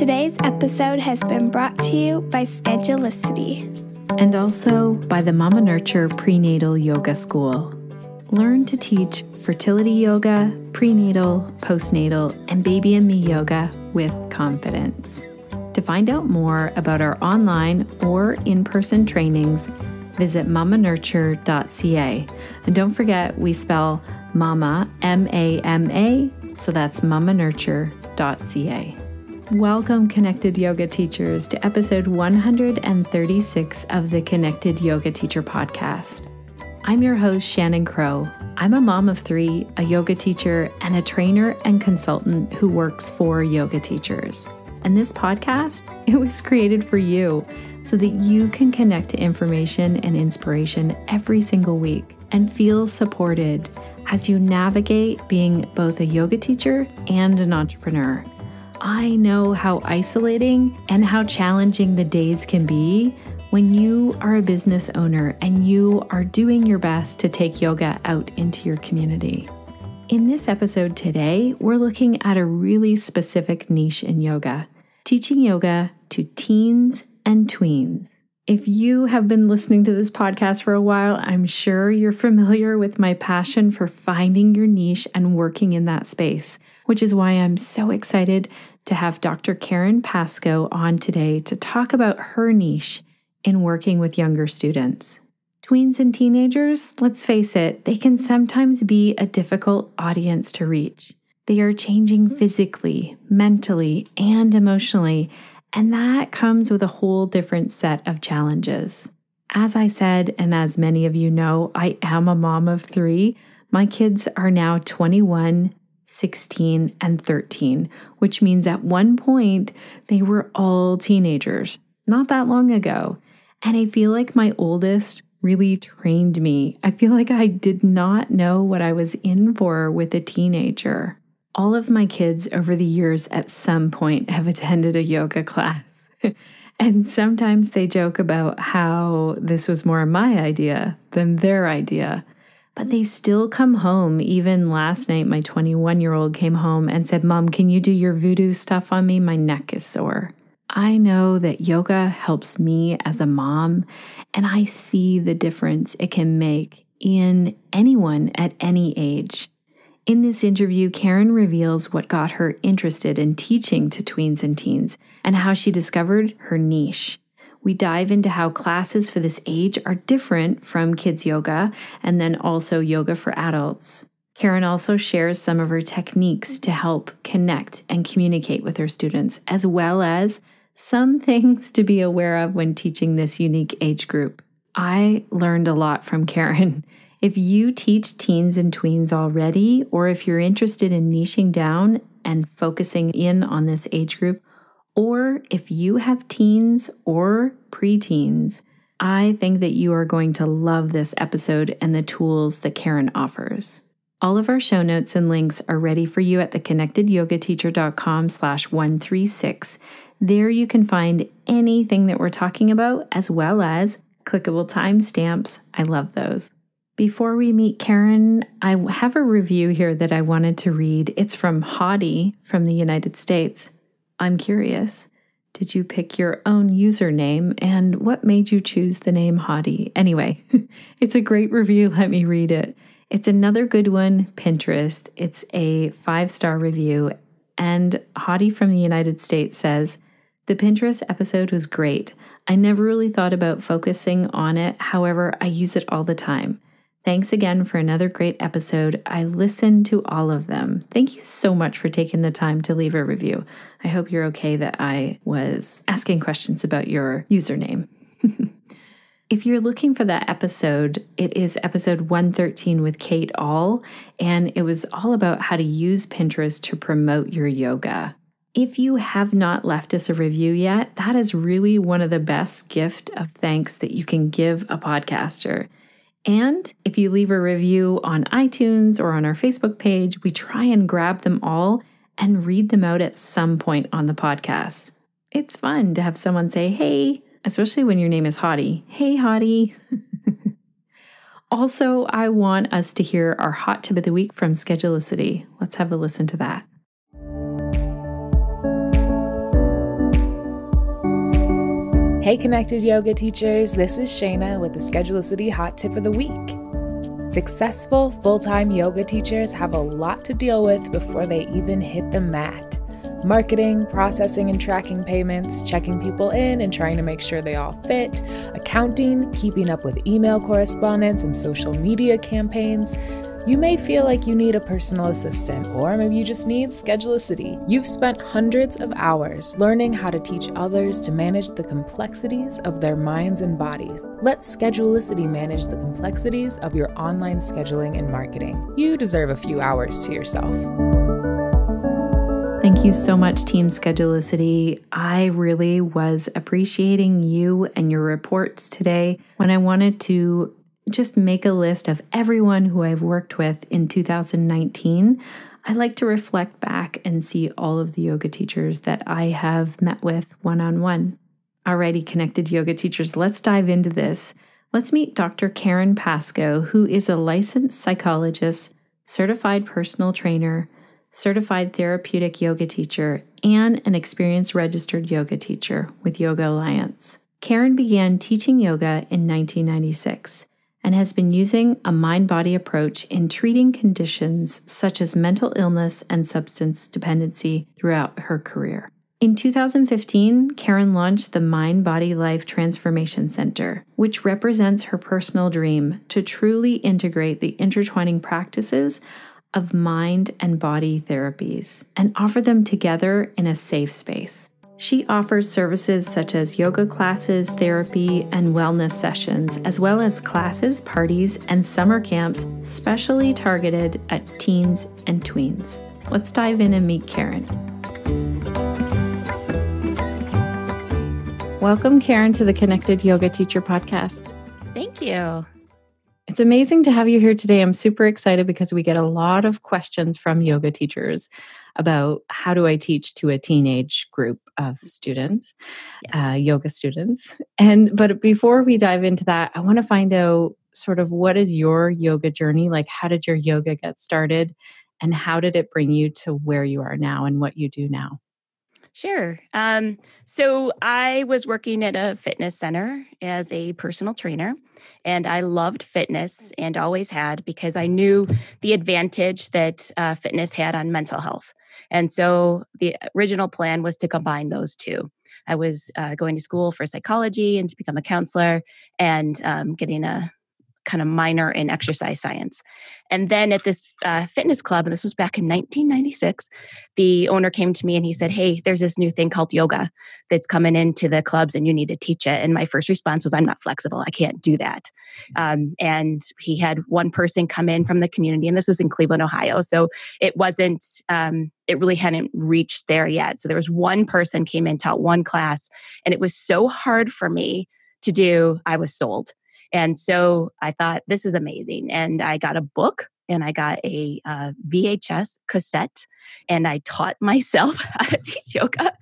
Today's episode has been brought to you by Schedulicity and also by the Mama Nurture Prenatal Yoga School. Learn to teach fertility yoga, prenatal, postnatal, and baby and me yoga with confidence. To find out more about our online or in person trainings, visit mamanurture.ca. And don't forget, we spell mama, M A M A, so that's mamanurture.ca. Welcome, Connected Yoga Teachers, to episode 136 of the Connected Yoga Teacher podcast. I'm your host, Shannon Crow. I'm a mom of three, a yoga teacher, and a trainer and consultant who works for yoga teachers. And this podcast, it was created for you so that you can connect to information and inspiration every single week and feel supported as you navigate being both a yoga teacher and an entrepreneur. I know how isolating and how challenging the days can be when you are a business owner and you are doing your best to take yoga out into your community. In this episode today, we're looking at a really specific niche in yoga teaching yoga to teens and tweens. If you have been listening to this podcast for a while, I'm sure you're familiar with my passion for finding your niche and working in that space, which is why I'm so excited to have Dr. Karen Pascoe on today to talk about her niche in working with younger students. Tweens and teenagers, let's face it, they can sometimes be a difficult audience to reach. They are changing physically, mentally, and emotionally, and that comes with a whole different set of challenges. As I said, and as many of you know, I am a mom of three. My kids are now 21, 16, and 13, which means at one point they were all teenagers, not that long ago. And I feel like my oldest really trained me. I feel like I did not know what I was in for with a teenager. All of my kids over the years at some point have attended a yoga class. and sometimes they joke about how this was more my idea than their idea but they still come home. Even last night, my 21 year old came home and said, Mom, can you do your voodoo stuff on me? My neck is sore. I know that yoga helps me as a mom, and I see the difference it can make in anyone at any age. In this interview, Karen reveals what got her interested in teaching to tweens and teens and how she discovered her niche we dive into how classes for this age are different from kids' yoga and then also yoga for adults. Karen also shares some of her techniques to help connect and communicate with her students, as well as some things to be aware of when teaching this unique age group. I learned a lot from Karen. If you teach teens and tweens already, or if you're interested in niching down and focusing in on this age group, or if you have teens or preteens, I think that you are going to love this episode and the tools that Karen offers. All of our show notes and links are ready for you at theconnectedyogateacher.com slash 136. There you can find anything that we're talking about, as well as clickable timestamps. I love those. Before we meet Karen, I have a review here that I wanted to read. It's from Hottie from the United States. I'm curious. Did you pick your own username and what made you choose the name Hottie? Anyway, it's a great review. Let me read it. It's another good one, Pinterest. It's a five star review. And Hottie from the United States says, The Pinterest episode was great. I never really thought about focusing on it. However, I use it all the time. Thanks again for another great episode. I listened to all of them. Thank you so much for taking the time to leave a review. I hope you're okay that I was asking questions about your username. if you're looking for that episode, it is episode 113 with Kate Ahl, and it was all about how to use Pinterest to promote your yoga. If you have not left us a review yet, that is really one of the best gift of thanks that you can give a podcaster. And if you leave a review on iTunes or on our Facebook page, we try and grab them all and read them out at some point on the podcast. It's fun to have someone say, hey, especially when your name is Hottie. Hey, Hottie. also, I want us to hear our hot tip of the week from Schedulicity. Let's have a listen to that. Hey, connected yoga teachers, this is Shayna with the Schedulicity Hot Tip of the Week. Successful full time yoga teachers have a lot to deal with before they even hit the mat marketing, processing and tracking payments, checking people in and trying to make sure they all fit, accounting, keeping up with email correspondence and social media campaigns. You may feel like you need a personal assistant, or maybe you just need Schedulicity. You've spent hundreds of hours learning how to teach others to manage the complexities of their minds and bodies. Let Schedulicity manage the complexities of your online scheduling and marketing. You deserve a few hours to yourself. Thank you so much, Team Schedulicity. I really was appreciating you and your reports today when I wanted to just make a list of everyone who I've worked with in 2019, I like to reflect back and see all of the yoga teachers that I have met with one on one. Alrighty, connected yoga teachers, let's dive into this. Let's meet Dr. Karen Pascoe, who is a licensed psychologist, certified personal trainer, certified therapeutic yoga teacher, and an experienced registered yoga teacher with Yoga Alliance. Karen began teaching yoga in 1996 and has been using a mind body approach in treating conditions such as mental illness and substance dependency throughout her career. In 2015, Karen launched the Mind Body Life Transformation Center, which represents her personal dream to truly integrate the intertwining practices of mind and body therapies and offer them together in a safe space. She offers services such as yoga classes, therapy, and wellness sessions, as well as classes, parties, and summer camps specially targeted at teens and tweens. Let's dive in and meet Karen. Welcome, Karen, to the Connected Yoga Teacher Podcast. Thank you. It's amazing to have you here today. I'm super excited because we get a lot of questions from yoga teachers about how do I teach to a teenage group of students, yes. uh, yoga students. And but before we dive into that, I want to find out sort of what is your yoga journey like? How did your yoga get started, and how did it bring you to where you are now and what you do now? Sure. Um, so I was working at a fitness center as a personal trainer, and I loved fitness and always had because I knew the advantage that uh, fitness had on mental health. And so the original plan was to combine those two. I was uh, going to school for psychology and to become a counselor and um, getting a kind of minor in exercise science. And then at this uh, fitness club, and this was back in 1996, the owner came to me and he said, Hey, there's this new thing called yoga that's coming into the clubs and you need to teach it. And my first response was, I'm not flexible. I can't do that. Um, and he had one person come in from the community, and this was in Cleveland, Ohio. So it wasn't, um, it really hadn't reached there yet. So there was one person came in, taught one class, and it was so hard for me to do, I was sold. And so I thought, this is amazing. And I got a book and I got a uh, VHS cassette and I taught myself how to teach yoga.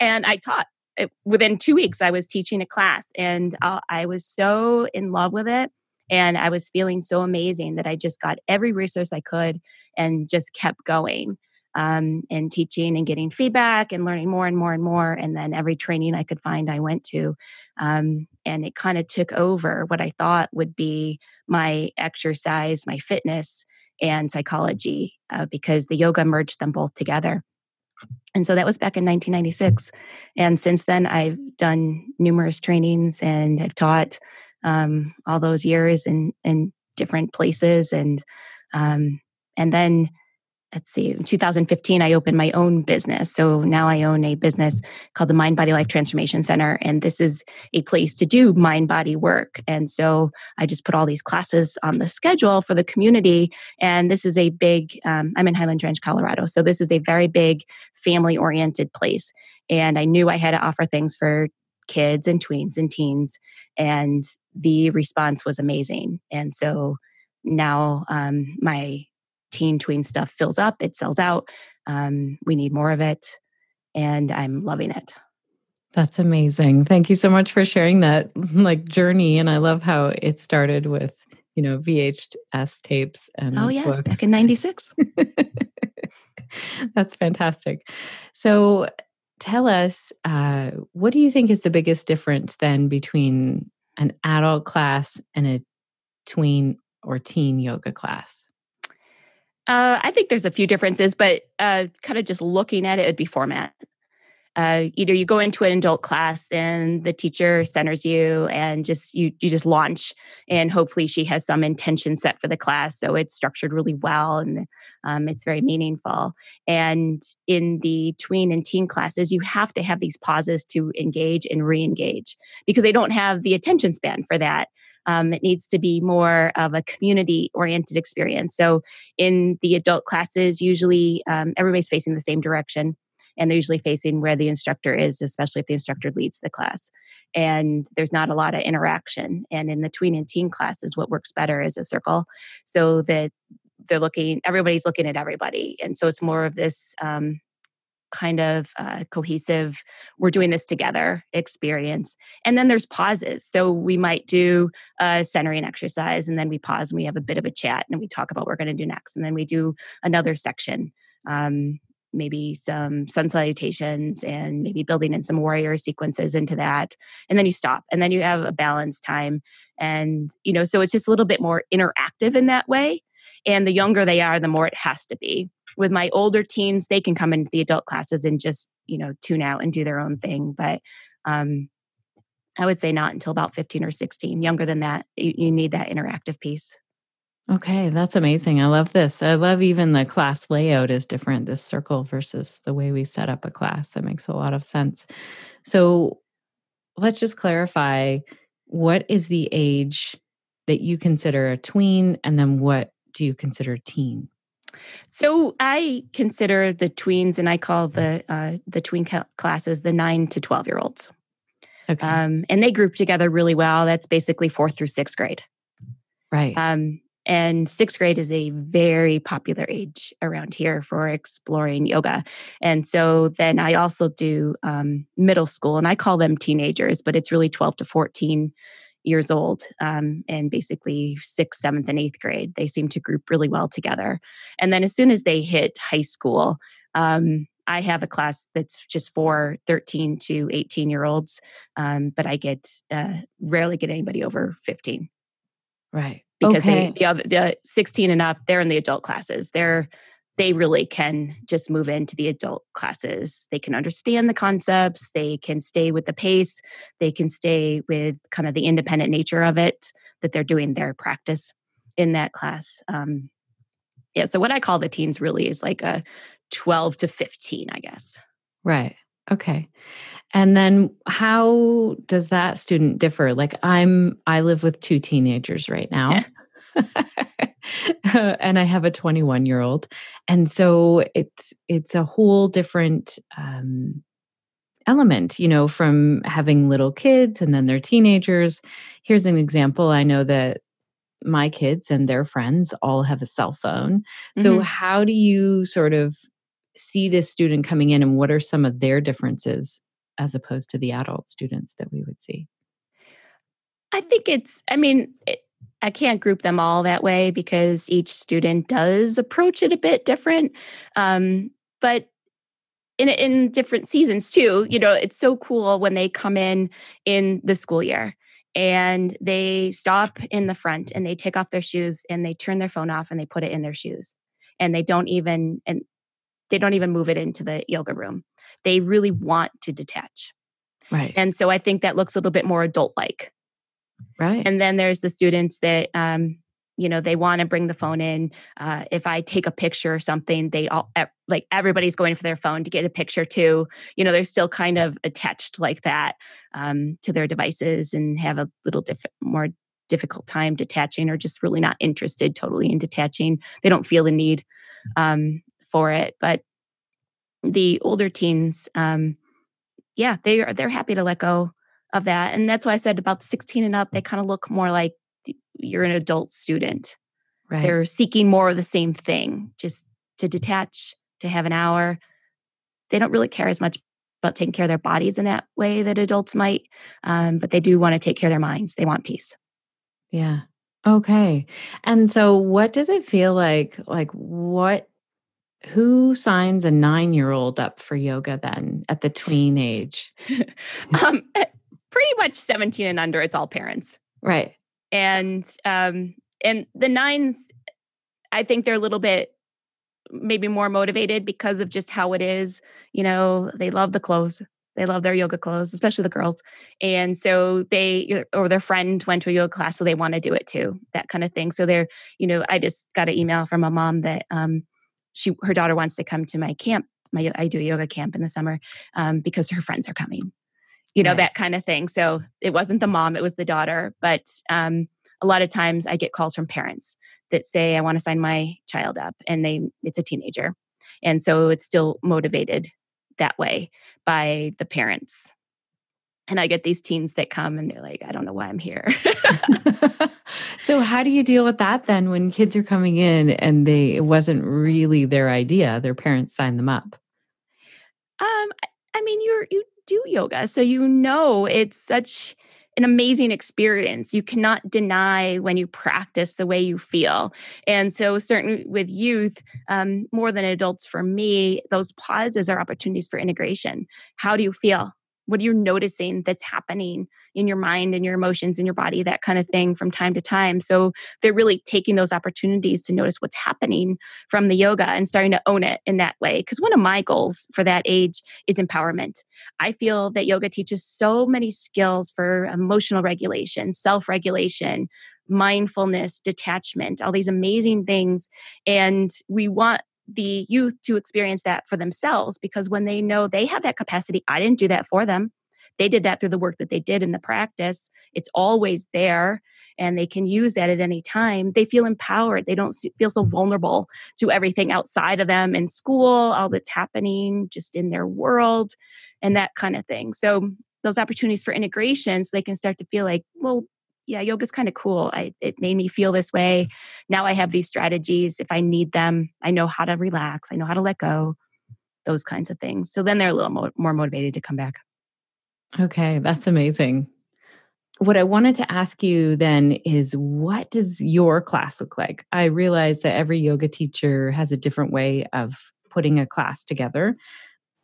And I taught it, within two weeks, I was teaching a class and uh, I was so in love with it. And I was feeling so amazing that I just got every resource I could and just kept going um, and teaching and getting feedback and learning more and more and more. And then every training I could find, I went to. Um, and it kind of took over what I thought would be my exercise, my fitness, and psychology uh, because the yoga merged them both together. And so that was back in 1996. And since then, I've done numerous trainings and I've taught um, all those years in, in different places. And um, and then let's see, in 2015, I opened my own business. So now I own a business called the Mind Body Life Transformation Center. And this is a place to do mind body work. And so I just put all these classes on the schedule for the community. And this is a big, um, I'm in Highland Ranch, Colorado. So this is a very big family oriented place. And I knew I had to offer things for kids and tweens and teens. And the response was amazing. And so now um, my teen tween stuff fills up, it sells out. Um, we need more of it. And I'm loving it. That's amazing. Thank you so much for sharing that like journey. And I love how it started with, you know, VHS tapes and Oh yes, books. back in 96. That's fantastic. So tell us uh, what do you think is the biggest difference then between an adult class and a tween or teen yoga class? Uh, I think there's a few differences, but uh, kind of just looking at it, it'd be format. Uh, you you go into an adult class and the teacher centers you and just you you just launch and hopefully she has some intention set for the class so it's structured really well and um, it's very meaningful. And in the tween and teen classes you have to have these pauses to engage and re-engage because they don't have the attention span for that um, it needs to be more of a community oriented experience so in the adult classes usually um, everybody's facing the same direction and they're usually facing where the instructor is, especially if the instructor leads the class. And there's not a lot of interaction. And in the tween and teen classes, what works better is a circle so that they're looking, everybody's looking at everybody. And so it's more of this um, kind of uh, cohesive, we're doing this together experience. And then there's pauses. So we might do a centering exercise and then we pause and we have a bit of a chat and we talk about what we're going to do next. And then we do another section. Um, maybe some sun salutations and maybe building in some warrior sequences into that and then you stop and then you have a balance time and you know so it's just a little bit more interactive in that way and the younger they are the more it has to be with my older teens they can come into the adult classes and just you know tune out and do their own thing but um i would say not until about 15 or 16 younger than that you, you need that interactive piece Okay, that's amazing. I love this. I love even the class layout is different, this circle versus the way we set up a class. That makes a lot of sense. So let's just clarify what is the age that you consider a tween, and then what do you consider teen? So I consider the tweens, and I call the uh, the tween classes the nine to twelve year olds. Okay. Um, and they group together really well. That's basically fourth through sixth grade. Right. Um, and sixth grade is a very popular age around here for exploring yoga. And so then I also do um, middle school, and I call them teenagers, but it's really 12 to 14 years old um, and basically sixth, seventh, and eighth grade. They seem to group really well together. And then as soon as they hit high school, um, I have a class that's just for 13 to 18 year olds, um, but I get uh, rarely get anybody over 15. Right because okay. they the other the 16 and up they're in the adult classes they're they really can just move into the adult classes. They can understand the concepts. They can stay with the pace. They can stay with kind of the independent nature of it that they're doing their practice in that class. Um, yeah so what i call the teens really is like a 12 to 15 i guess. Right. Okay. And then how does that student differ? Like I'm I live with two teenagers right now. and I have a 21 year old. And so it's it's a whole different um, element, you know, from having little kids and then they're teenagers. Here's an example. I know that my kids and their friends all have a cell phone. So mm-hmm. how do you sort of see this student coming in and what are some of their differences as opposed to the adult students that we would see? I think it's, I mean, it, I can't group them all that way because each student does approach it a bit different. Um, but in in different seasons too, you know, it's so cool when they come in in the school year and they stop in the front and they take off their shoes and they turn their phone off and they put it in their shoes and they don't even and they don't even move it into the yoga room they really want to detach. Right. And so I think that looks a little bit more adult like. Right. And then there's the students that, um, you know, they want to bring the phone in. Uh, if I take a picture or something, they all like everybody's going for their phone to get a picture too. You know, they're still kind of attached like that um, to their devices and have a little diff- more difficult time detaching or just really not interested totally in detaching. They don't feel the need um, for it. But the older teens, um, yeah, they are they're happy to let go of that, and that's why I said about 16 and up, they kind of look more like you're an adult student. Right. They're seeking more of the same thing, just to detach, to have an hour. They don't really care as much about taking care of their bodies in that way that adults might, um, but they do want to take care of their minds. They want peace. Yeah. Okay. And so, what does it feel like? Like, what Who signs a nine year old up for yoga then at the tween age? um, eh, pretty much 17 and under, it's all parents. Right. And um, and the nines, I think they're a little bit maybe more motivated because of just how it is. You know, they love the clothes. They love their yoga clothes, especially the girls. And so they, or their friend went to a yoga class, so they want to do it too, that kind of thing. So they're, you know, I just got an email from a mom that um, she, her daughter wants to come to my camp. My, I do a yoga camp in the summer um, because her friends are coming, you know, right. that kind of thing. So it wasn't the mom, it was the daughter. But um, a lot of times I get calls from parents that say, I want to sign my child up and they, it's a teenager. And so it's still motivated that way by the parents. And I get these teens that come and they're like, I don't know why I'm here. so how do you deal with that then when kids are coming in and they it wasn't really their idea, their parents signed them up? Um I mean you're you do yoga so you know it's such an amazing experience. You cannot deny when you practice the way you feel. And so, certainly with youth, um, more than adults, for me, those pauses are opportunities for integration. How do you feel? what are you noticing that's happening in your mind and your emotions in your body that kind of thing from time to time. So they're really taking those opportunities to notice what's happening from the yoga and starting to own it in that way. Because one of my goals for that age is empowerment. I feel that yoga teaches so many skills for emotional regulation self-regulation mindfulness detachment all these amazing things and we want the youth to experience that for themselves because when they know they have that capacity, I didn't do that for them. They did that through the work that they did in the practice. It's always there and they can use that at any time. They feel empowered. They don't feel so mm-hmm. vulnerable to everything outside of them in school, all that's happening just in their world, and that kind of thing. So, those opportunities for integration so they can start to feel like, well, yeah, yoga's kind of cool. I, it made me feel this way. Now I have these strategies. If I need them, I know how to relax. I know how to let go, those kinds of things. So then they're a little mo- more motivated to come back. Okay, that's amazing. What I wanted to ask you then is what does your class look like? I realize that every yoga teacher has a different way of putting a class together.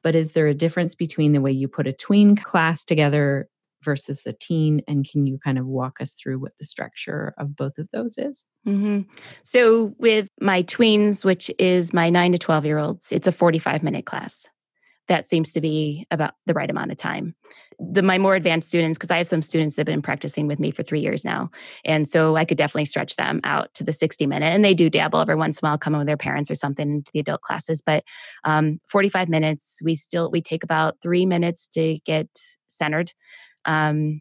But is there a difference between the way you put a tween class together versus a teen and can you kind of walk us through what the structure of both of those is mm-hmm. so with my tweens which is my 9 to 12 year olds it's a 45 minute class that seems to be about the right amount of time. The my more advanced students because i have some students that have been practicing with me for three years now and so i could definitely stretch them out to the 60 minute and they do dabble every once in a while come in with their parents or something into the adult classes but um, 45 minutes we still we take about three minutes to get centered um,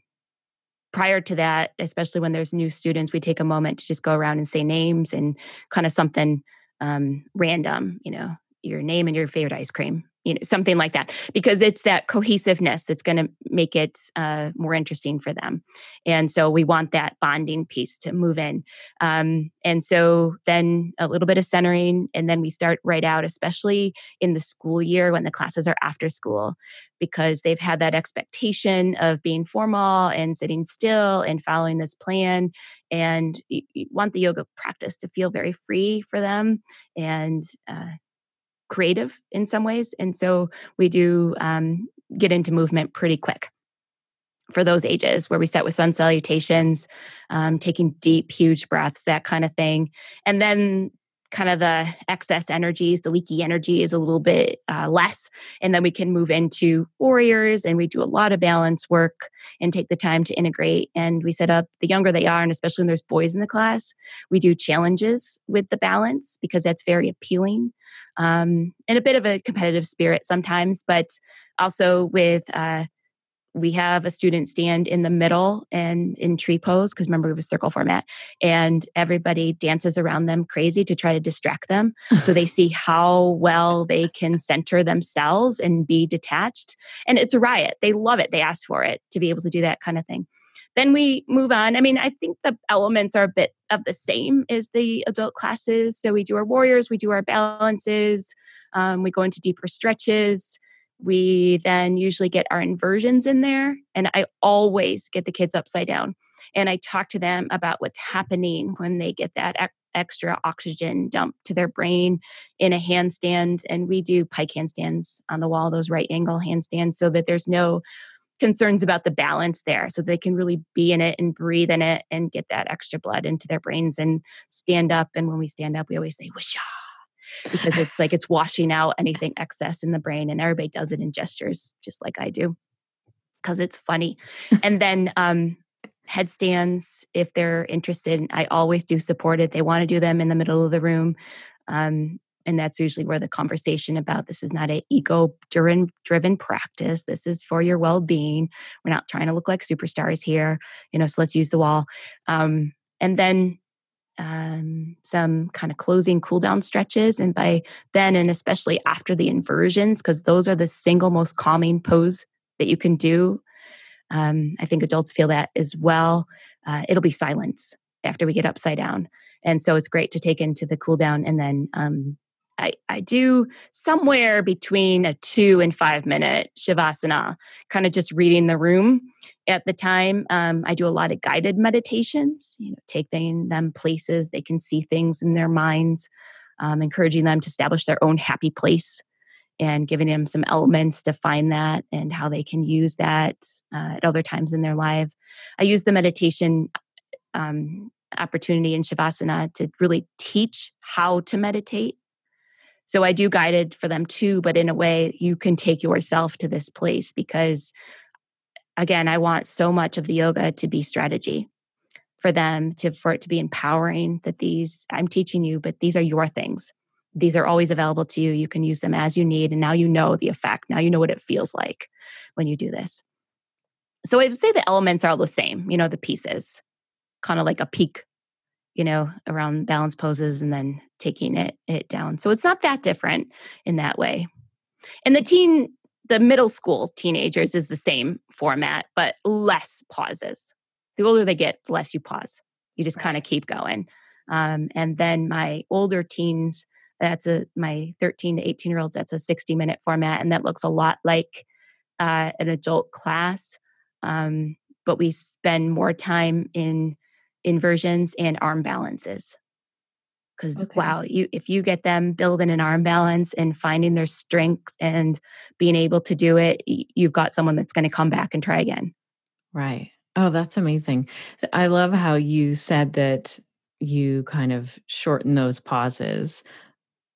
prior to that, especially when there's new students, we take a moment to just go around and say names and kind of something um, random, you know, your name and your favorite ice cream you know something like that because it's that cohesiveness that's going to make it uh, more interesting for them. And so we want that bonding piece to move in. Um, and so then a little bit of centering and then we start right out especially in the school year when the classes are after school because they've had that expectation of being formal and sitting still and following this plan and you, you want the yoga practice to feel very free for them and uh, creative in some ways. And so we do um, get into movement pretty quick for those ages where we set with sun salutations, um, taking deep, huge breaths, that kind of thing. And then kind of the excess energies, the leaky energy is a little bit uh, less. And then we can move into warriors and we do a lot of balance work and take the time to integrate. And we set up the younger they are, and especially when there's boys in the class, we do challenges with the balance because that's very appealing. Um, and a bit of a competitive spirit sometimes, but also with uh, we have a student stand in the middle and in tree pose because remember it was circle format and everybody dances around them crazy to try to distract them so they see how well they can center themselves and be detached and it's a riot. They love it. They ask for it to be able to do that kind of thing then we move on i mean i think the elements are a bit of the same as the adult classes so we do our warriors we do our balances um, we go into deeper stretches we then usually get our inversions in there, and I always get the kids upside down. And I talk to them about what's happening when they get that extra oxygen dump to their brain in a handstand. And we do pike handstands on the wall, those right angle handstands, so that there's no concerns about the balance there so they can really be in it and breathe in it and get that extra blood into their brains and stand up. And when we stand up we always say whoosha because it's like it's washing out anything excess in the brain and everybody does it in gestures just like i do because it's funny. And then um headstands if they're interested i always do support it. They want to do them in the middle of the room um, and that's usually where the conversation about this is not a ego driven driven practice. This is for your well-being. We're not trying to look like superstars here you know so let's use the wall. Um, and then um, some kind of closing cool down stretches. And by then and especially after the inversions because those are the single most calming pose that you can do um, i think adults feel that as well. Uh, it'll be silence after we get upside down. And so it's great to take into the cool down and then um, I, I do somewhere between a two and five minute shavasana, kind of just reading the room at the time. Um, I do a lot of guided meditations, you know, taking them places they can see things in their minds, um, encouraging them to establish their own happy place and giving them some elements to find that and how they can use that uh, at other times in their life. I use the meditation um, opportunity in Shavasana to really teach how to meditate so I do guided for them too, but in a way you can take yourself to this place because again, I want so much of the yoga to be strategy for them to for it to be empowering that these I'm teaching you, but these are your things. These are always available to you. You can use them as you need. And now you know the effect. Now you know what it feels like when you do this. So I would say the elements are all the same, you know, the pieces, kind of like a peak you know, around balance poses and then taking it it down. So it's not that different in that way. And the teen the middle school teenagers is the same format, but less pauses. The older they get, the less you pause. You just right. kind of keep going. Um, and then my older teens, that's a my 13 to 18 year olds, that's a 60 minute format, and that looks a lot like uh, an adult class. Um, but we spend more time in inversions and arm balances. Because okay. wow you if you get them building an arm balance and finding their strength and being able to do it you've got someone that's going to come back and try again. Right. Oh that's amazing. So i love how you said that you kind of shorten those pauses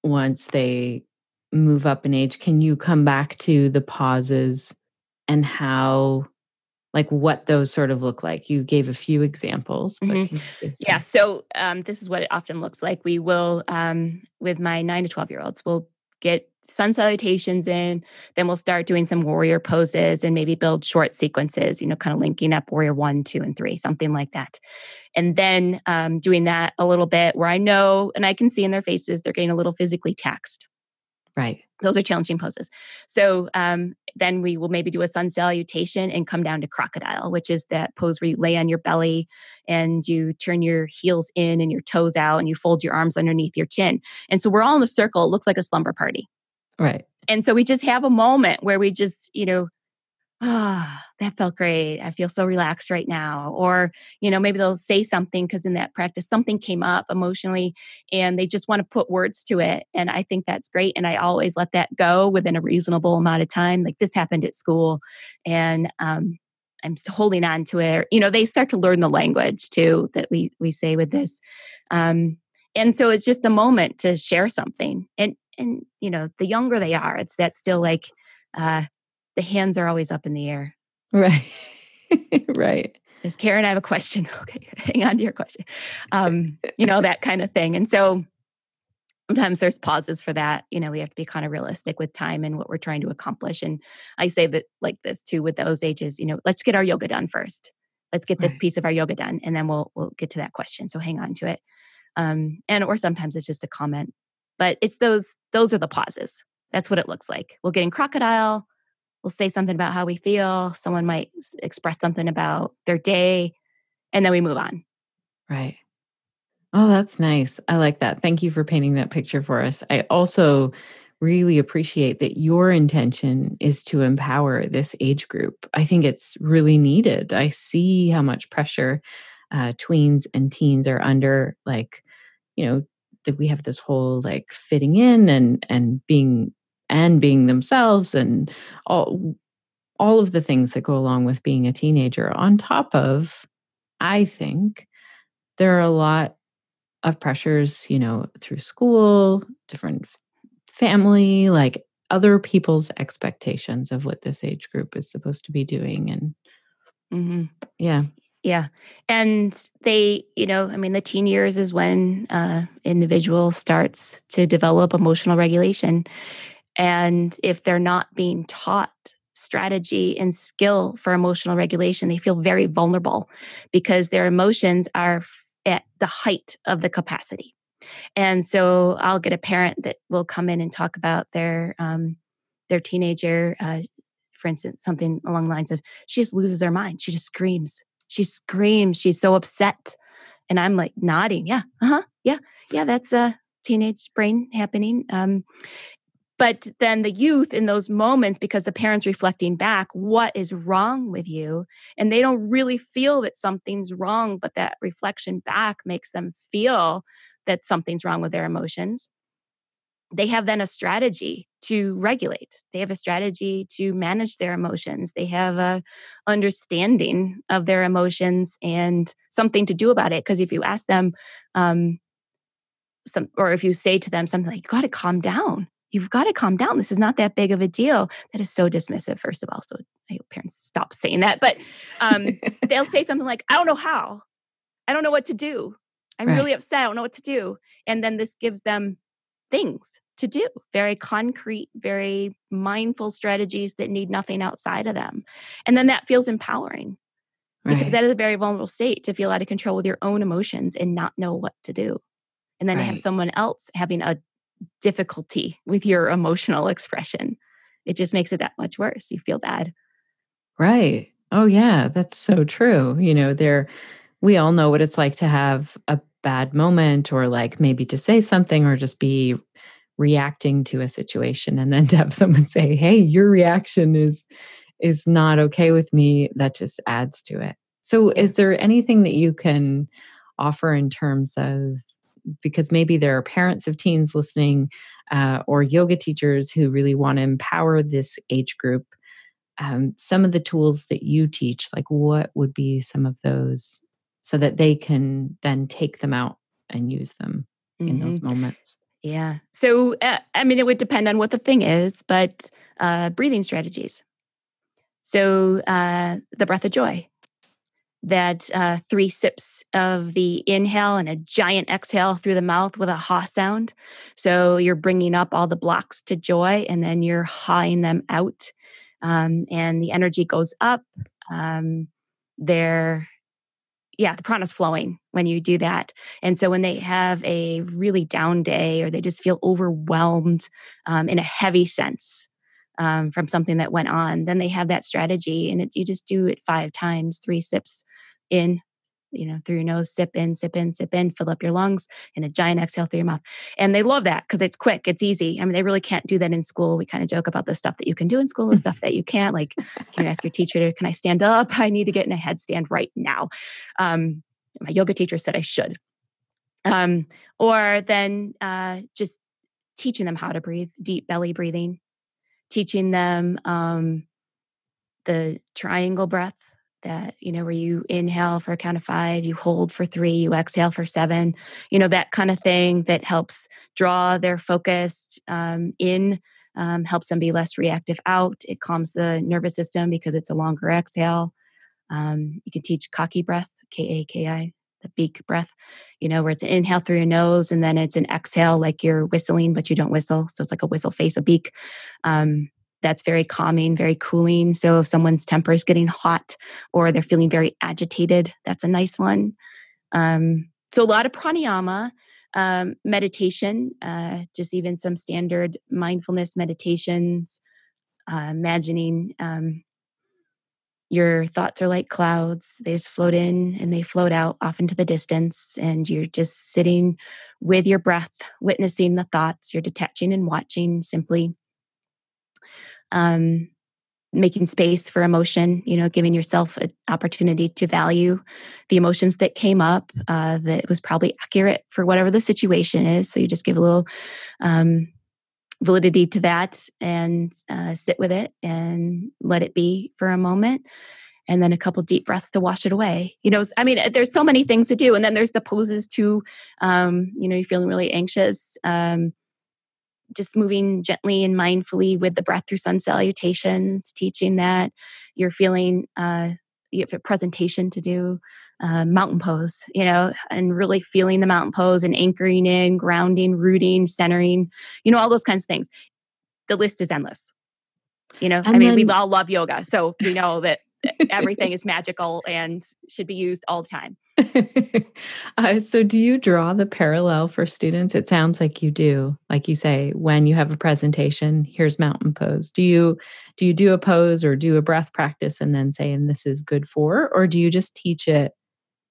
once they move up in age. Can you come back to the pauses and how like what those sort of look like. You gave a few examples mm-hmm. yeah so um, this is what it often looks like. We will um, with my 9 to 12 year olds we'll get sun salutations in then we'll start doing some warrior poses and maybe build short sequences you know kind of linking up warrior one two and three something like that. And then um, doing that a little bit where i know and i can see in their faces they're getting a little physically taxed Right. Those are challenging poses. So um, then we will maybe do a sun salutation and come down to crocodile, which is that pose where you lay on your belly and you turn your heels in and your toes out and you fold your arms underneath your chin. And so we're all in a circle. It looks like a slumber party. Right. And so we just have a moment where we just, you know, ah, that felt great. I feel so relaxed right now. Or, you know, maybe they'll say something because in that practice something came up emotionally and they just want to put words to it. And I think that's great. And I always let that go within a reasonable amount of time. Like this happened at school and um, I'm holding on to it. You know, they start to learn the language too that we we say with this. Um, and so it's just a moment to share something. And and you know, the younger they are, it's that still like uh the hands are always up in the air. Right. right. Is Karen, I have a question. Okay, hang on to your question. Um, you know, that kind of thing. And so sometimes there's pauses for that. You know, we have to be kind of realistic with time and what we're trying to accomplish. And I say that like this too with those ages, you know, let's get our yoga done first. Let's get this right. piece of our yoga done and then we'll we'll get to that question. So hang on to it. Um, and or sometimes it's just a comment. But it's those those are the pauses. That's what it looks like. We'll get in crocodile, we'll say something about how we feel. Someone might express something about their day, and then we move on. Right. Oh, that's nice. I like that. Thank you for painting that picture for us. I also really appreciate that your intention is to empower this age group. I think it's really needed. I see how much pressure uh, tweens and teens are under, like you know, that we have this whole like fitting in and and being and being themselves and all all of the things that go along with being a teenager on top of i think there are a lot of pressures you know through school different family like other people's expectations of what this age group is supposed to be doing and mm-hmm. yeah yeah. And they, you know, I mean, the teen years is when uh, individual starts to develop emotional regulation. And if they're not being taught strategy and skill for emotional regulation, they feel very vulnerable because their emotions are at the height of the capacity. And so I'll get a parent that will come in and talk about their um, their teenager, uh, for instance, something along the lines of she just loses her mind. She just screams she screams. She's so upset. And I'm like nodding. Yeah. Uh huh. Yeah. Yeah. That's a teenage brain happening. Um, but then the youth in those moments, because the parents reflecting back, what is wrong with you? And they don't really feel that something's wrong, but that reflection back makes them feel that something's wrong with their emotions. They have then a strategy to regulate. They have a strategy to manage their emotions. They have a understanding of their emotions and something to do about it. Because if you ask them um some or if you say to them something like you got to calm down you've got to calm down. This is not that big of a deal. That is so dismissive first of all. So i hope parents stop saying that. But um they'll say something like i don't know how. I don't know what to do. I'm right. really upset. I don't know what to do. And then this gives them things to do. Very concrete very mindful strategies that need nothing outside of them. And then that feels empowering right. because that is a very vulnerable state to feel out of control with your own emotions and not know what to do. And then right. to have someone else having a difficulty with your emotional expression. It just makes it that much worse. You feel bad. Right. Oh yeah. That's so true. You know there we all know what it's like to have a bad moment or like maybe to say something or just be reacting to a situation and then to have someone say hey your reaction is is not okay with me. That just adds to it. So is there anything that you can offer in terms of because maybe there are parents of teens listening uh, or yoga teachers who really want to empower this age group um, some of the tools that you teach like what would be some of those so that they can then take them out and use them mm-hmm. in those moments yeah. So, uh, I mean, it would depend on what the thing is, but uh, breathing strategies. So, uh, the breath of joy, that uh, three sips of the inhale and a giant exhale through the mouth with a ha sound. So, you're bringing up all the blocks to joy and then you're hawing them out. Um, and the energy goes up. Um, they're yeah, the prana's flowing when you do that. And so when they have a really down day or they just feel overwhelmed um, in a heavy sense um, from something that went on, then they have that strategy and it, you just do it five times, three sips in, you know, through your nose, sip in, sip in, sip in, fill up your lungs, and a giant exhale through your mouth. And they love that because it's quick, it's easy. I mean, they really can't do that in school. We kind of joke about the stuff that you can do in school, the stuff that you can't. Like, can you ask your teacher, to, can I stand up? I need to get in a headstand right now. Um, my yoga teacher said I should. Um, or then uh, just teaching them how to breathe, deep belly breathing, teaching them um, the triangle breath that you know where you inhale for a count of five you hold for three you exhale for seven you know that kind of thing that helps draw their focus um, in um, helps them be less reactive out. It calms the nervous system because it's a longer exhale. Um, you can teach kaki breath k-a-k-i the beak breath you know where it's an inhale through your nose and then it's an exhale like you're whistling but you don't whistle so it's like a whistle face a beak um, that's very calming, very cooling. So if someone's temper is getting hot or they're feeling very agitated, that's a nice one. Um, so a lot of pranayama, um, meditation, uh, just even some standard mindfulness meditations, uh, imagining um, your thoughts are like clouds. They just float in and they float out off into the distance. And you're just sitting with your breath, witnessing the thoughts. You're detaching and watching simply um, making space for emotion, you know, giving yourself an opportunity to value the emotions that came up uh, that was probably accurate for whatever the situation is. So you just give a little um, validity to that and uh, sit with it and let it be for a moment and then a couple deep breaths to wash it away. You know i mean there's so many things to do and then there's the poses too um, you know you're feeling really anxious um, just moving gently and mindfully with the breath through sun salutations teaching that you're feeling uh, you have a presentation to do uh, mountain pose you know and really feeling the mountain pose and anchoring in grounding rooting centering you know all those kinds of things the list is endless you know and i mean then, we all love yoga so we know that everything is magical and should be used all the time. uh, so, do you draw the parallel for students? It sounds like you do. Like you say, when you have a presentation, here's mountain pose. Do you do you do a pose or do a breath practice and then say, "and this is good for," or do you just teach it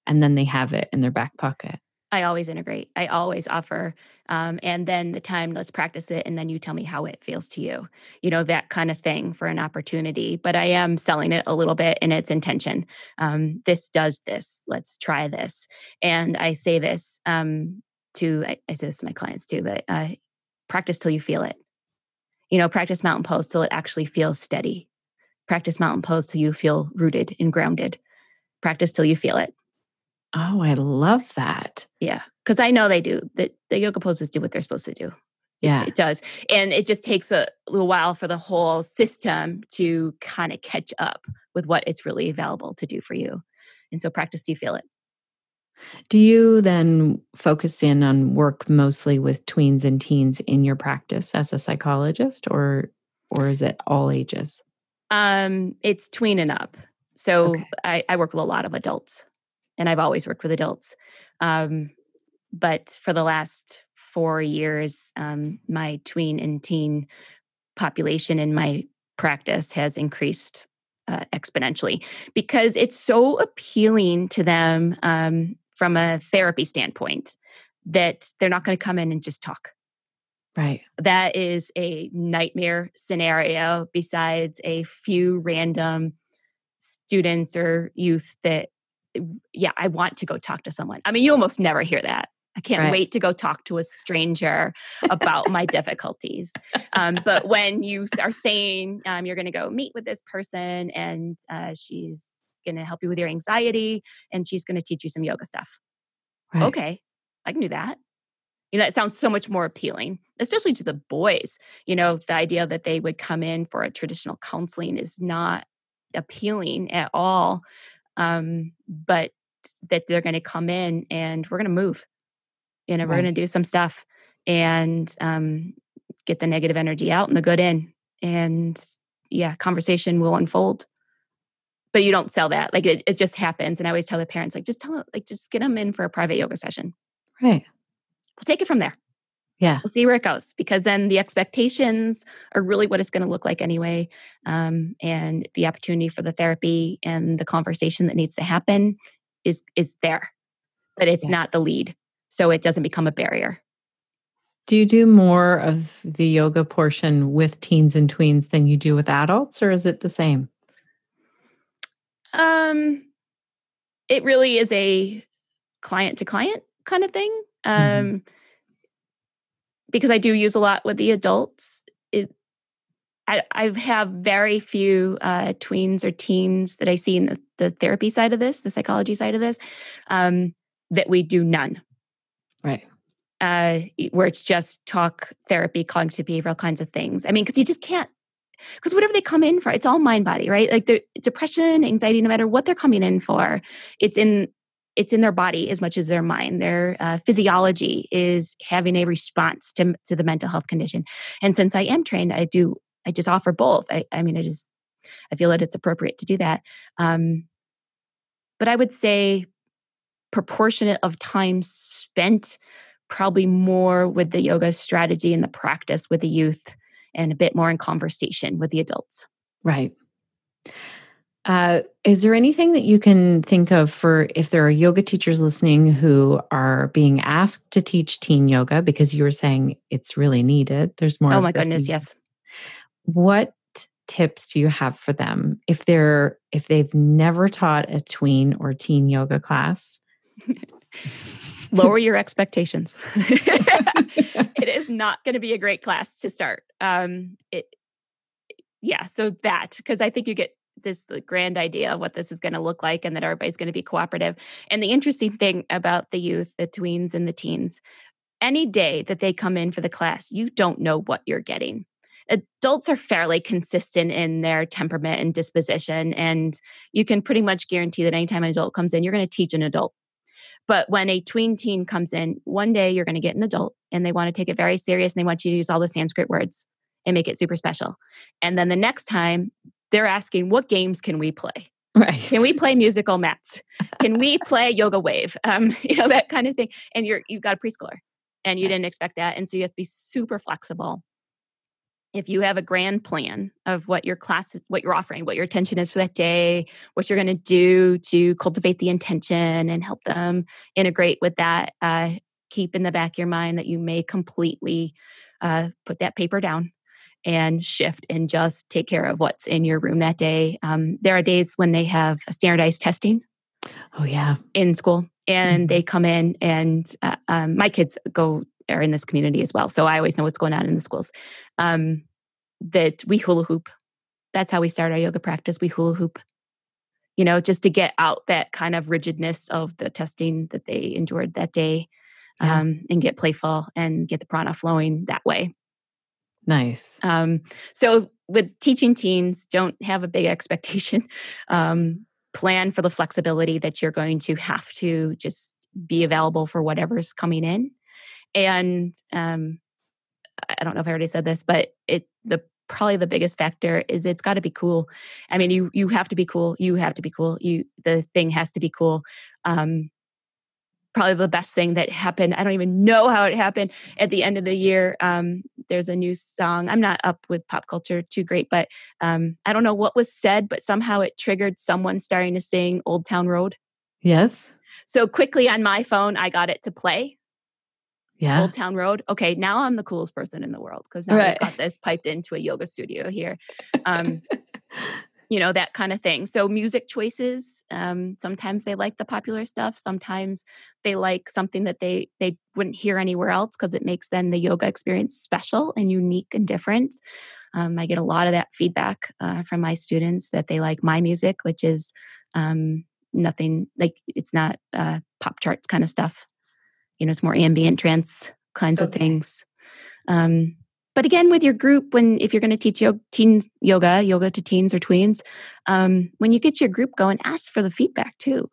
and then they have it in their back pocket? I always integrate. I always offer, um, and then the time, let's practice it, and then you tell me how it feels to you. You know that kind of thing for an opportunity. But I am selling it a little bit in its intention. Um, this does this. Let's try this. And I say this um, to I, I, say this to my clients too, but uh, practice till you feel it. You know, practice mountain pose till it actually feels steady. Practice mountain pose till you feel rooted and grounded. Practice till you feel it Oh, I love that. Yeah. Because I know they do. The, the yoga poses do what they're supposed to do. Yeah. It does. And it just takes a little while for the whole system to kind of catch up with what it's really available to do for you. And so practice do you feel it. Do you then focus in on work mostly with tweens and teens in your practice as a psychologist or or is it all ages? Um, it's tween and up. So okay. I, I work with a lot of adults and I've always worked with adults. Um, but for the last four years, um, my tween and teen population in my practice has increased uh, exponentially because it's so appealing to them um, from a therapy standpoint that they're not going to come in and just talk. Right. That is a nightmare scenario besides a few random students or youth that yeah, I want to go talk to someone. I mean, you almost never hear that. I can't right. wait to go talk to a stranger about my difficulties. Um, but when you are saying um, you're going to go meet with this person and uh, she's going to help you with your anxiety and she's going to teach you some yoga stuff. Right. Okay, I can do that. You know, it sounds so much more appealing, especially to the boys. You know, the idea that they would come in for a traditional counseling is not appealing at all um, but that they're going to come in and we're going to move. You know, right. we're going to do some stuff and um, get the negative energy out and the good in. And yeah, conversation will unfold. But you don't sell that. Like it, it just happens. And I always tell the parents, like, just tell them, like, just get them in for a private yoga session. Right. We'll take it from there. Yeah. We'll see where it goes because then the expectations are really what it's going to look like anyway. Um, and the opportunity for the therapy and the conversation that needs to happen is is there, but it's yeah. not the lead. So it doesn't become a barrier. Do you do more of the yoga portion with teens and tweens than you do with adults, or is it the same? Um, it really is a client to client kind of thing. Mm-hmm. Um, mm-hmm because I do use a lot with the adults. It, I, I have very few uh, tweens or teens that I see in the, the, therapy side of this, the psychology side of this, um, that we do none. Right. Uh, where it's just talk therapy, cognitive behavioral kinds of things. I mean, because you just can't, because whatever they come in for, it's all mind body, right? Like the depression, anxiety, no matter what they're coming in for, it's in it's in their body as much as their mind. Their uh, physiology is having a response to, to the mental health condition. And since I am trained, I do, I just offer both. I, I mean, I just, I feel that it's appropriate to do that. Um, but I would say proportionate of time spent probably more with the yoga strategy and the practice with the youth and a bit more in conversation with the adults. Right. Uh, is there anything that you can think of for if there are yoga teachers listening who are being asked to teach teen yoga because you were saying it's really needed? There's more. Oh my goodness, yes. What tips do you have for them if they're if they've never taught a tween or teen yoga class? Lower your expectations. it is not going to be a great class to start. Um, it, yeah, so that because I think you get this grand idea of what this is going to look like and that everybody's going to be cooperative. And the interesting mm-hmm. thing about the youth, the tweens and the teens, any day that they come in for the class, you don't know what you're getting. Adults are fairly consistent in their temperament and disposition, and you can pretty much guarantee that anytime an adult comes in, you're going to teach an adult. But when a tween teen comes in, one day you're going to get an adult and they want to take it very serious and they want you to use all the Sanskrit words and make it super special. And then the next time they're asking, what games can we play? Right. Can we play musical mats? Can we play yoga wave? Um, you know, that kind of thing. And you're you've got a preschooler and you didn't expect that. And so you have to be super flexible. If you have a grand plan of what your class is, what you're offering, what your intention is for that day, what you're going to do to cultivate the intention and help them integrate with that, uh, keep in the back of your mind that you may completely uh, put that paper down and shift and just take care of what's in your room that day. Um, there are days when they have standardized testing. Oh yeah, in school, and mm-hmm. they come in, and uh, um, my kids go are in this community as well, so I always know what's going on in the schools. Um, that we hula hoop. That's how we start our yoga practice. We hula hoop. You know, just to get out that kind of rigidness of the testing that they endured that day, yeah. Um, and get playful and get the prana flowing that way. Nice. Um, so with teaching teens, don't have a big expectation. Um, plan for the flexibility that you're going to have to just be available for whatever's coming in. And um, I don't know if I already said this, but it the probably the biggest factor is it's got to be cool. I mean, you you have to be cool. You have to be cool. You the thing has to be cool. Um, probably the best thing that happened. I don't even know how it happened at the end of the year. Um, there's a new song. I'm not up with pop culture too great, but um, I don't know what was said, but somehow it triggered someone starting to sing Old Town Road. Yes. So quickly on my phone, I got it to play. Yeah. Old Town Road. Okay, now I'm the coolest person in the world because now right. I've got this piped into a yoga studio here. Um, you know that kind of thing. So music choices um, sometimes they like the popular stuff sometimes they like something that they they wouldn't hear anywhere else because it makes then the yoga experience special and unique and different. Um, i get a lot of that feedback uh, from my students that they like my music which is um, nothing like it's not uh, pop charts kind of stuff. You know it's more ambient trance kinds okay. of things. Um, but again with your group when if you're going to teach yo- teens yoga yoga to teens or tweens um, when you get your group going ask for the feedback too.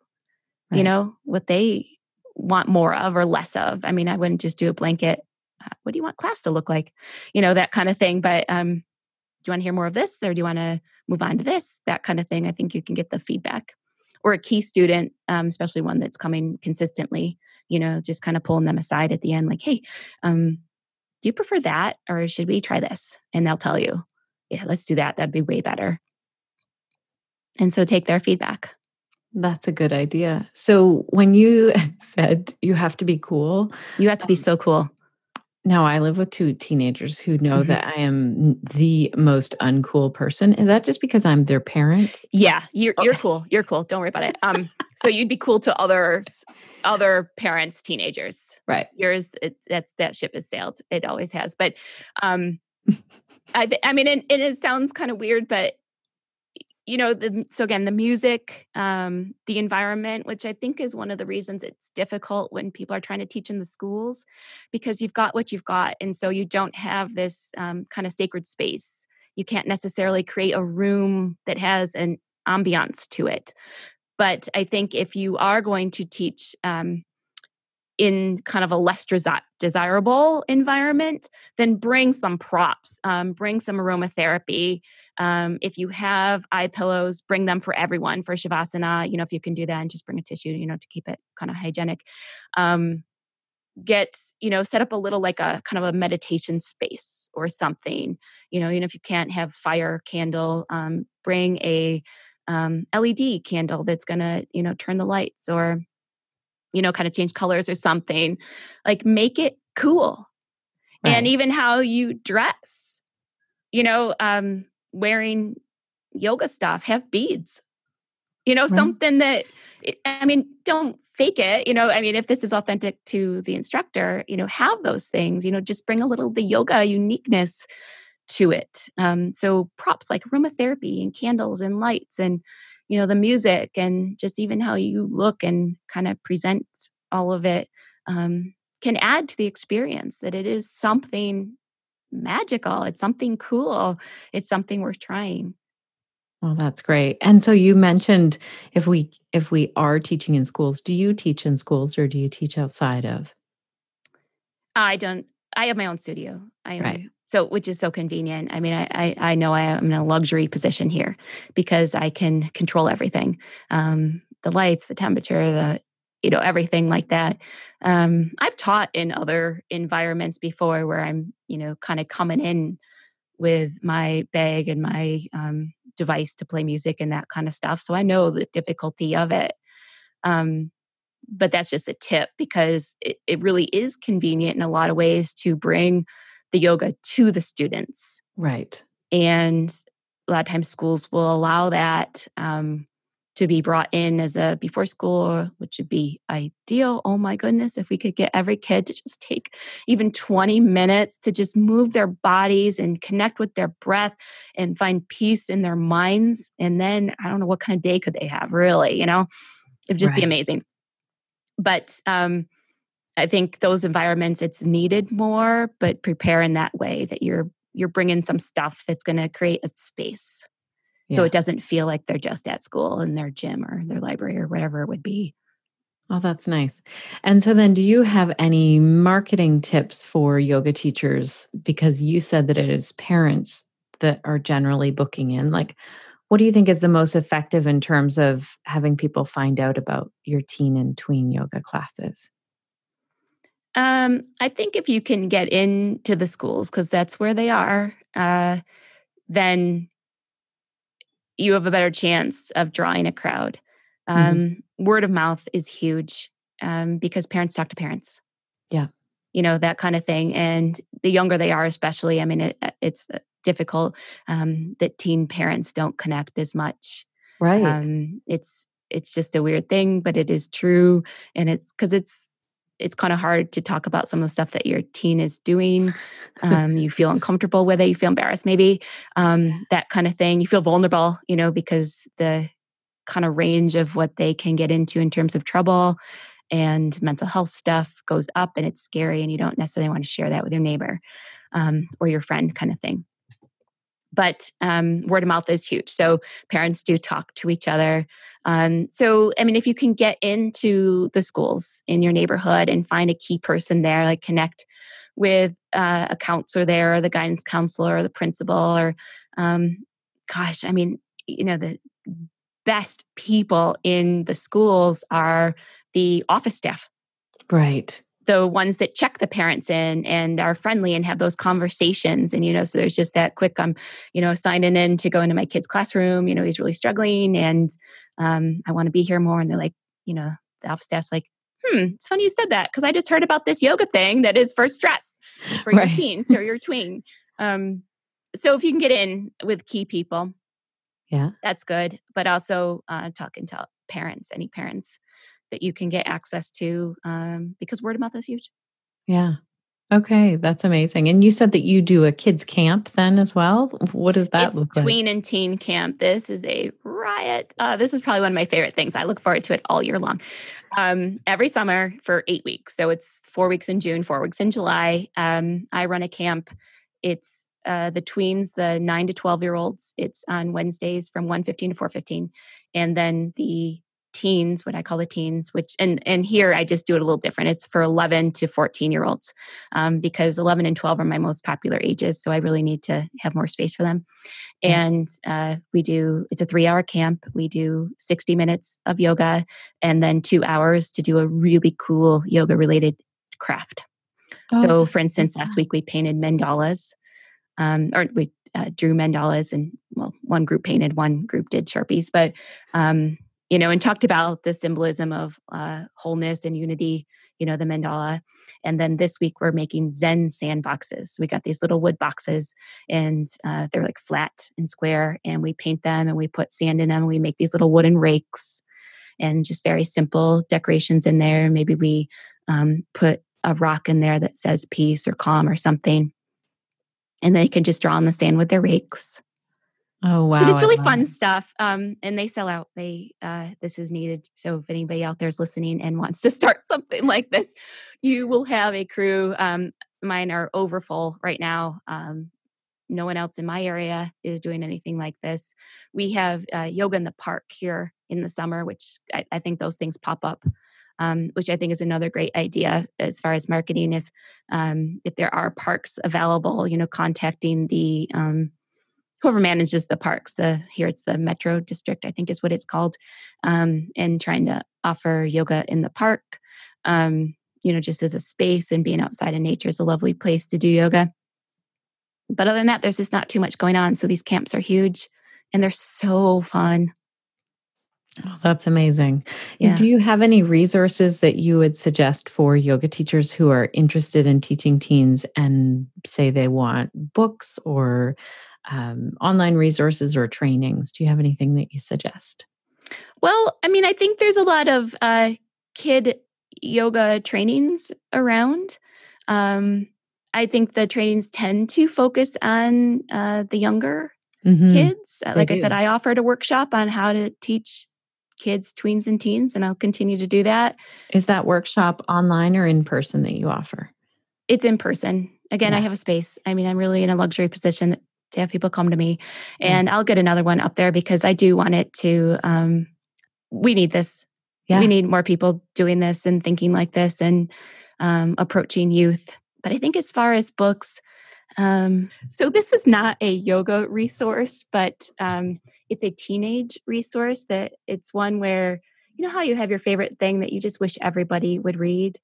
Right. you know what they want more of or less of. I mean i wouldn't just do a blanket uh, what do you want class to look like? You know that kind of thing. But um, do you want to hear more of this or do you want to move on to this? That kind of thing. I think you can get the feedback. Or a key student um, especially one that's coming consistently you know just kind of pulling them aside at the end like hey um, do you prefer that or should we try this? And they'll tell you, yeah, let's do that. That'd be way better. And so take their feedback. That's a good idea. So when you said you have to be cool, you have to be um, so cool. Now I live with two teenagers who know mm-hmm. that I am the most uncool person. Is that just because I'm their parent? Yeah, you're okay. you're cool. You're cool. Don't worry about it. Um, so you'd be cool to others, other parents, teenagers. Right. Yours, it, that's that ship has sailed. It always has. But um, I I mean, and, and it sounds kind of weird, but you know the, so again the music um, the environment which i think is one of the reasons it's difficult when people are trying to teach in the schools because you've got what you've got and so you don't have this um, kind of sacred space you can't necessarily create a room that has an ambiance to it but i think if you are going to teach um, in kind of a less desi- desirable environment, then bring some props, um, bring some aromatherapy. Um, if you have eye pillows, bring them for everyone for Shavasana. You know, if you can do that and just bring a tissue, you know, to keep it kind of hygienic. Um, get, you know, set up a little like a kind of a meditation space or something. You know, even if you can't have fire candle, um, bring a um, LED candle that's going to, you know, turn the lights or you know, kind of change colors or something. Like make it cool. Right. And even how you dress. You know, um, wearing yoga stuff, have beads. You know, Right. something that I mean, don't fake it. You know, I mean, if this is authentic to the instructor, you know, have those things. You know, just bring a little the yoga uniqueness to it. Um, so props like aromatherapy and candles and lights and you know the music and just even how you look and kind of present all of it um, can add to the experience. That it is something magical. It's something cool. It's something worth trying. Well, that's great. And so you mentioned if we if we are teaching in schools, do you teach in schools or do you teach outside of? I don't. I have my own studio. I am Right. So, which is so convenient. I mean, I, I know I am in a luxury position here because I can control everything, um, the lights, the temperature, the you know everything like that. Um, I've taught in other environments before where I'm you know kind of coming in with my bag and my um, device to play music and that kind of stuff. So I know the difficulty of it. Um, but that's just a tip because it, it really is convenient in a lot of ways to bring the yoga to the students. Right. And a lot of times schools will allow that um, to be brought in as a before school, which would be ideal. Oh my goodness, if we could get every kid to just take even 20 minutes to just move their bodies and connect with their breath and find peace in their minds. And then I don't know what kind of day could they have, really, you know? It would just be amazing. But um, I think those environments it's needed more, but prepare in that way that you're you're bringing some stuff that's going to create a space, so Yeah. it doesn't feel like they're just at school in their gym or their library or whatever it would be. Oh, that's nice. And so then do you have any marketing tips for yoga teachers because you said that it is parents that are generally booking in like what do you think is the most effective in terms of having people find out about your teen and tween yoga classes? Um, I think if you can get into the schools because that's where they are, uh, then you have a better chance of drawing a crowd. Um, Mhm. Word of mouth is huge um, because parents talk to parents. Yeah. you know that kind of thing, and the younger they are, especially. I mean, it, it's uh, difficult um, that teen parents don't connect as much. Right. Um, it's it's just a weird thing, but it is true, and it's because it's it's kind of hard to talk about some of the stuff that your teen is doing. Um, you feel uncomfortable with it. You feel embarrassed, maybe um, that kind of thing. You feel vulnerable, you know, because the kind of range of what they can get into in terms of trouble and mental health stuff goes up, and it's scary, and you don't necessarily want to share that with your neighbor um, or your friend, kind of thing. But um, word of mouth is huge. So parents do talk to each other. Um, so, I mean, if you can get into the schools in your neighborhood and find a key person there, like connect with uh, a counselor there, or the guidance counselor, or the principal, or um, gosh, I mean, you know, the best people in the schools are the office staff right. the ones that check the parents in and are friendly and have those conversations and you know so there's just that quick i'm you know signing in to go into my kid's classroom you know he's really struggling and um, i want to be here more and they're like you know the office staff's like hmm it's funny you said that because i just heard about this yoga thing that is for stress for your Right. teens or your tween um, so if you can get in with key people Yeah. that's good but also uh, talking to parents any parents that you can get access to um, because word of mouth is huge Yeah. Okay, that's amazing. And you said that you do a kids camp then as well. What does that it's look like? tween and teen camp. This is a riot. Uh, this is probably one of my favorite things. I look forward to it all year long. Um, every summer for eight weeks. So it's four weeks in june four weeks in july. Um, i run a camp. It's uh, the tweens the 9 to 12 year olds. It's on wednesdays from 1.15 to 4.15 and then the teens what i call the teens which and and here i just do it a little different. It's for 11 to 14 year olds um, because 11 and 12 are my most popular ages so i really need to have more space for them. Yeah. and uh, we do it's a three hour camp. We do 60 minutes of yoga and then two hours to do a really cool yoga related craft Oh, so for instance last week we painted mandalas um, or we uh, drew mandalas and well one group painted one group did sharpies but um, you know and talked about the symbolism of uh, wholeness and unity you know, the mandala. And then this week we're making Zen sandboxes. We got these little wood boxes and uh, they're like flat and square and we paint them and we put sand in them. And we make these little wooden rakes and just very simple decorations in there. Maybe we um, put a rock in there that says peace or calm or something. And they can just draw on the sand with their rakes. Oh wow! So just really fun it. stuff. Um, and they sell out. They uh, this is needed. So if anybody out there is listening and wants to start something like this, you will have a crew. Um, mine are overfull right now. Um, no one else in my area is doing anything like this. We have uh, yoga in the park here in the summer, which I, I think those things pop up, um, which I think is another great idea as far as marketing. If um, if there are parks available, you know, contacting the um, whoever manages the parks. The here it's the Metro District, I think is what it's called, um, and trying to offer yoga in the park. Um, you know, just as a space and being outside in nature is a lovely place to do yoga. But other than that, there's just not too much going on. So these camps are huge and they're so fun. Oh, that's amazing. Yeah. Do you have any resources that you would suggest for yoga teachers who are interested in teaching teens and say they want books or um, online resources or trainings? Do you have anything that you suggest? Well, I mean, I think there's a lot of uh, kid yoga trainings around. Um, I think the trainings tend to focus on uh, the younger mm-hmm. kids. Uh, like I said, I offered a workshop on how to teach kids, tweens, and teens, and I'll continue to do that. Is that workshop online or in person that you offer? It's in person. Again, yeah. I have a space. I mean, I'm really in a luxury position to have people come to me, and I'll get another one up there because I do want it to. Um, we need this. Yeah. We need more people doing this and thinking like this and um, approaching youth but I think as far as books, um, so this is not a yoga resource, but um, it's a teenage resource that it's one where you know how you have your favorite thing that you just wish everybody would read.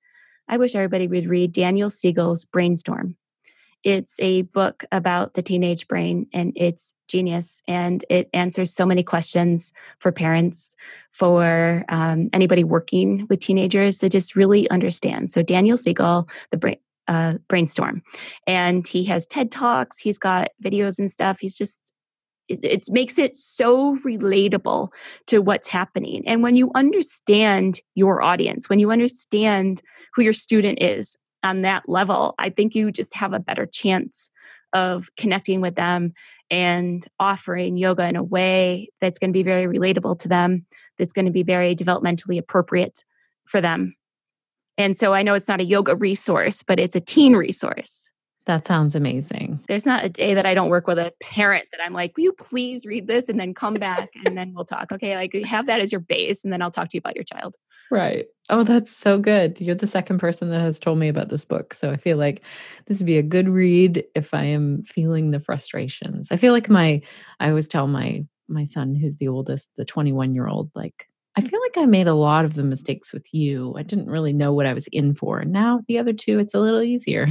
I wish everybody would read Daniel Siegel's Brainstorm. It's a book about the teenage brain and it's genius and it answers so many questions for parents, for um, anybody working with teenagers to just really understand. So, Daniel Siegel, the brain, uh, brainstorm and he has ted talks he's got videos and stuff he's just it, it, makes it so relatable to what's happening and when you understand your audience when you understand who your student is on that level i think you just have a better chance of connecting with them and offering yoga in a way that's going to be very relatable to them that's going to be very developmentally appropriate for them and so I know it's not a yoga resource, but it's a teen resource. That sounds amazing. There's not a day that I don't work with a parent that I'm like, will you please read this and then come back and then we'll talk. Okay. Like have that as your base and then I'll talk to you about your child. Right. Oh, that's so good. You're the second person that has told me about this book. So I feel like this would be a good read if I am feeling the frustrations. I feel like my, I always tell my, my son, who's the oldest, the 21 year old, like, I feel like I made a lot of the mistakes with you. I didn't really know what I was in for. And now the other two, it's a little easier.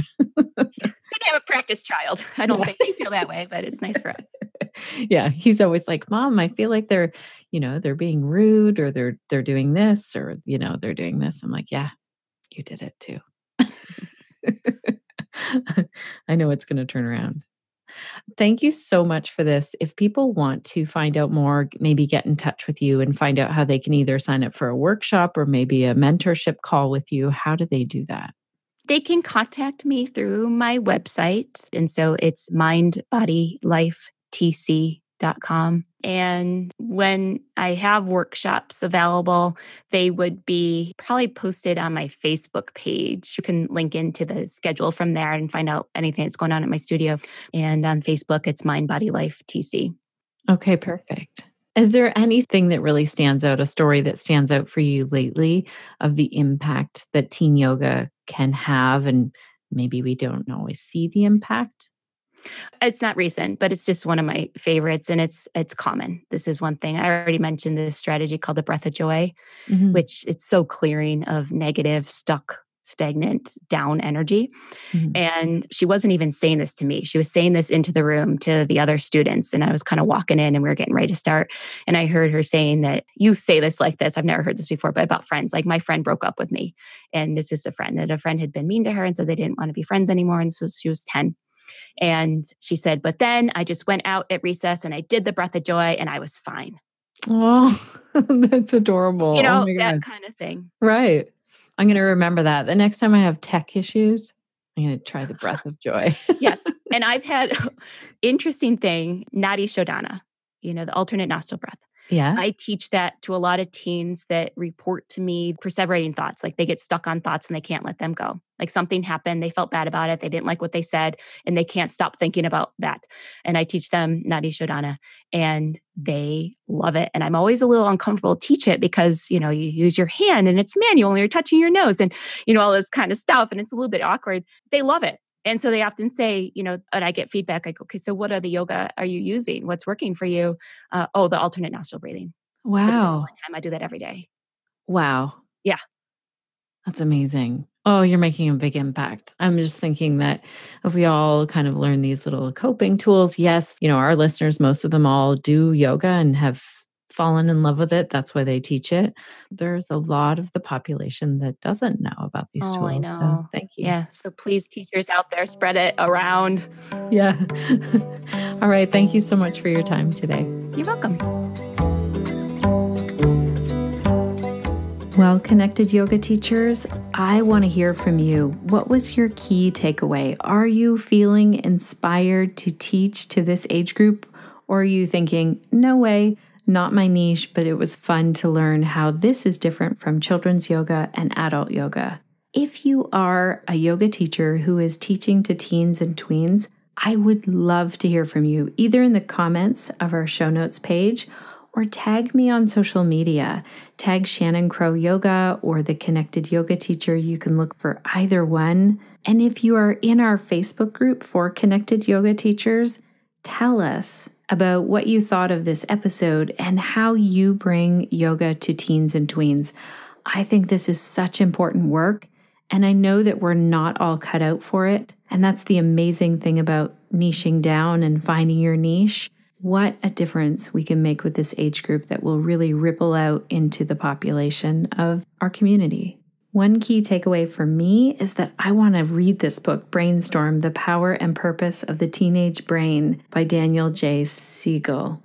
Have a practice child. I don't think they feel that way, but it's nice for us. yeah. He's always like, Mom, I feel like they're, you know, they're being rude or they're they're doing this or, you know, they're doing this. I'm like, Yeah, you did it too. I know it's gonna turn around. Thank you so much for this. If people want to find out more, maybe get in touch with you and find out how they can either sign up for a workshop or maybe a mentorship call with you, how do they do that? They can contact me through my website. And so it's mindbodylifetc com. And when I have workshops available, they would be probably posted on my Facebook page. You can link into the schedule from there and find out anything that's going on at my studio. And on Facebook, it's Mind Body Life TC. Okay, perfect. Is there anything that really stands out, a story that stands out for you lately of the impact that teen yoga can have? And maybe we don't always see the impact it's not recent, but it's just one of my favorites and it's it's common. This is one thing. I already mentioned this strategy called the breath of joy, mm-hmm. which it's so clearing of negative stuck stagnant down energy. Mm-hmm. And she wasn't even saying this to me. She was saying this into the room to the other students. And I was kind of walking in and we were getting ready to start. And I heard her saying that you say this like this. I've never heard this before, but about friends. Like my friend broke up with me. And this is a friend that a friend had been mean to her. And so they didn't want to be friends anymore. And so she was 10. And she said, but then I just went out at recess and I did the breath of joy and I was fine. Oh, that's adorable. You know, oh that kind of thing. Right. I'm going to remember that. The next time I have tech issues, I'm going to try the breath of joy. yes. And I've had interesting thing, Nadi Shodhana, you know, the alternate nostril breath. Yeah. I teach that to a lot of teens that report to me perseverating thoughts. Like they get stuck on thoughts and they can't let them go. Like something happened, they felt bad about it, they didn't like what they said, and they can't stop thinking about that. And I teach them Nadi Shodhana and they love it. And I'm always a little uncomfortable to teach it because, you know, you use your hand and it's manual and you're touching your nose and, you know, all this kind of stuff. And it's a little bit awkward. They love it. And so they often say, you know, and I get feedback like, okay, so what are the yoga are you using? What's working for you? Uh, oh, the alternate nostril breathing. Wow. Time I do that every day. Wow. Yeah. That's amazing. Oh, you're making a big impact. I'm just thinking that if we all kind of learn these little coping tools, yes, you know, our listeners, most of them all do yoga and have fallen in love with it. That's why they teach it. There's a lot of the population that doesn't know about these oh, tools. So thank you. Yeah. So please, teachers out there, spread it around. Yeah. All right. Thank you so much for your time today. You're welcome. Well, connected yoga teachers, I want to hear from you. What was your key takeaway? Are you feeling inspired to teach to this age group? Or are you thinking, no way, not my niche, but it was fun to learn how this is different from children's yoga and adult yoga. If you are a yoga teacher who is teaching to teens and tweens, I would love to hear from you, either in the comments of our show notes page or tag me on social media. Tag Shannon Crow Yoga or the Connected Yoga Teacher. You can look for either one. And if you are in our Facebook group for Connected Yoga Teachers, tell us about what you thought of this episode and how you bring yoga to teens and tweens. I think this is such important work, and I know that we're not all cut out for it. And that's the amazing thing about niching down and finding your niche. What a difference we can make with this age group that will really ripple out into the population of our community. One key takeaway for me is that I want to read this book, Brainstorm The Power and Purpose of the Teenage Brain by Daniel J. Siegel.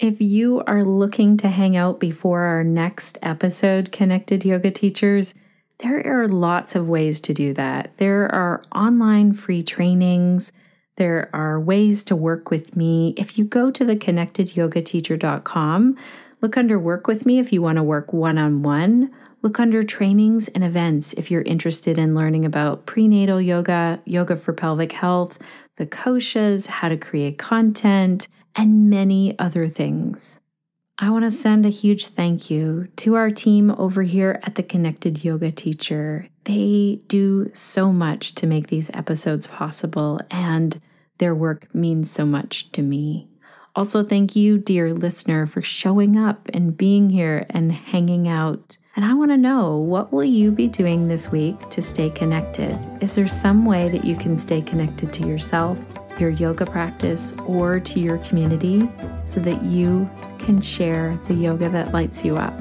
If you are looking to hang out before our next episode, Connected Yoga Teachers, there are lots of ways to do that. There are online free trainings. There are ways to work with me. If you go to the connectedyogateacher.com, look under work with me if you want to work one on one Look under trainings and events if you're interested in learning about prenatal yoga, yoga for pelvic health, the koshas, how to create content, and many other things. I want to send a huge thank you to our team over here at the Connected Yoga Teacher. They do so much to make these episodes possible, and their work means so much to me. Also, thank you, dear listener, for showing up and being here and hanging out. And I want to know what will you be doing this week to stay connected? Is there some way that you can stay connected to yourself, your yoga practice, or to your community so that you can share the yoga that lights you up?